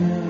Mm-hmm.